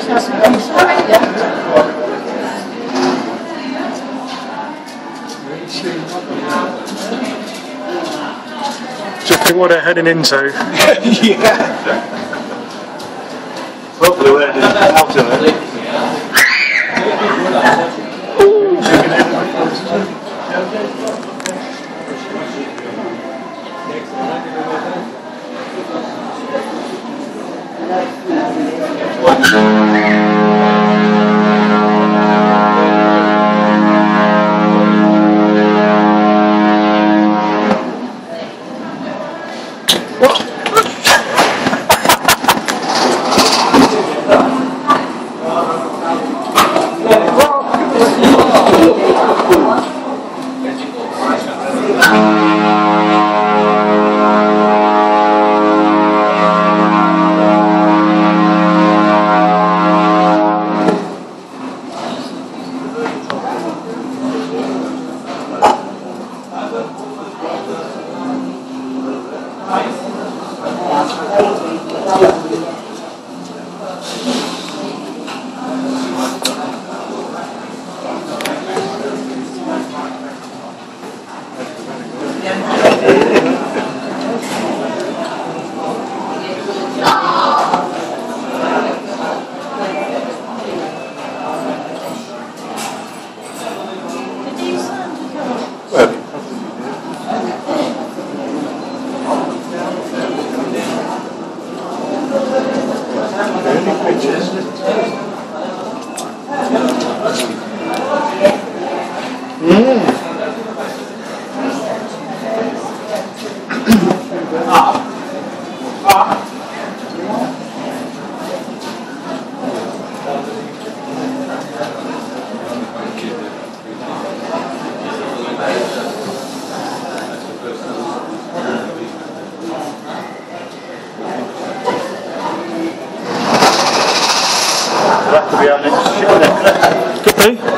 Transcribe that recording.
Do you think what they're heading into? yeah. Hopefully we're heading out of it. That could be that, to be honest. Could be.